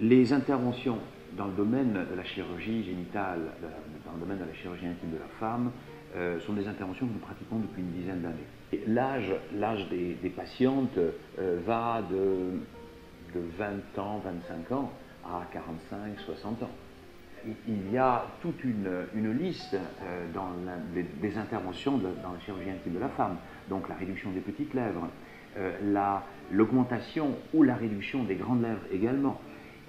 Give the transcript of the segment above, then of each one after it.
Les interventions dans le domaine de la chirurgie génitale, dans le domaine de la chirurgie intime de la femme, euh, sont des interventions que nous pratiquons depuis une dizaine d'années. L'âge, des, patientes euh, va de, de 20 ans, 25 ans à 45, 60 ans. Il y a toute une, liste euh, des, interventions dans la chirurgie intime de la femme, donc la réduction des petites lèvres, l'augmentation ou la réduction des grandes lèvres également,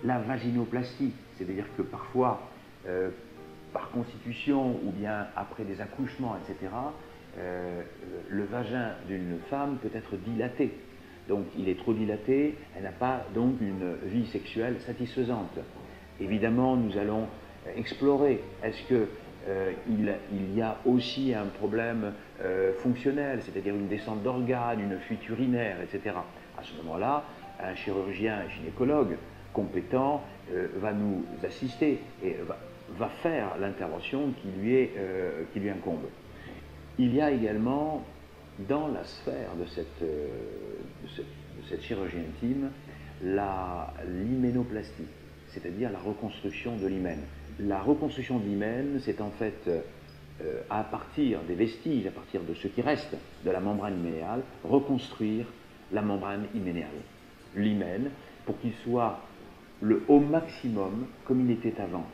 la vaginoplastie, c'est-à-dire que parfois, euh, par constitution ou bien après des accouchements, etc., euh, le vagin d'une femme peut être dilaté. Donc il est trop dilaté, elle n'a pas donc une vie sexuelle satisfaisante. Évidemment, nous allons explorer, est-ce euh, il y a aussi un problème fonctionnel, c'est-à-dire une descente d'organes, une fuite urinaire, etc. À ce moment-là, un chirurgien gynécologue compétent euh, va nous assister et va, faire l'intervention qui, lui euh, qui lui incombe. Il y a également dans la sphère de cette, euh, de cette, chirurgie intime l'hyménoplastie, c'est-à-dire la reconstruction de l'hymen. La reconstruction de l'hymen, c'est en fait à partir des vestiges, à partir de ce qui reste de la membrane hyménéale, reconstruire la membrane hyménéale, l'hymen, pour qu'il soit le au maximum comme il était avant.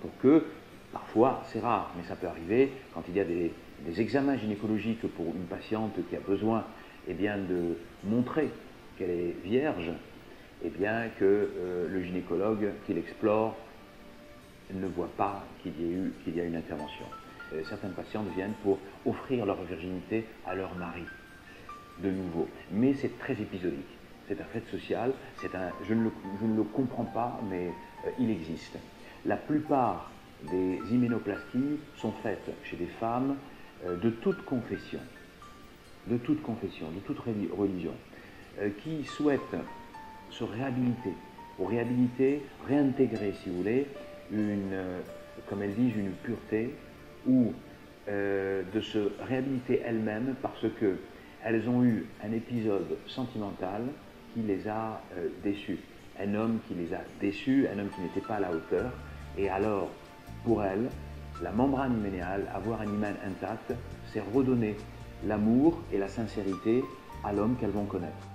Pour que, parfois, c'est rare, mais ça peut arriver, quand il y a des, examens gynécologiques pour une patiente qui a besoin eh bien, de montrer qu'elle est vierge, eh bien, que euh, le gynécologue qui l'explore ne voit pas qu'il y, eu, qu'il y a une intervention. Euh, certaines patientes viennent pour offrir leur virginité à leur mari, de nouveau. Mais c'est très épisodique c'est un fait social, un, je, ne le, comprends pas, mais euh, il existe. La plupart des hyménoplasties sont faites chez des femmes euh, de toute confession, de toute confession, de toute religion, euh, qui souhaitent se réhabiliter, réhabiliter, réintégrer, si vous voulez, une, comme elles disent, une pureté, ou de se réhabiliter elles-mêmes parce qu'elles ont eu un épisode sentimental qui les a euh, déçus. Un homme qui les a déçus, un homme qui n'était pas à la hauteur. Et alors, pour elle, la membrane hyménéale, avoir un hymen intact, c'est redonner l'amour et la sincérité à l'homme qu'elles vont connaître.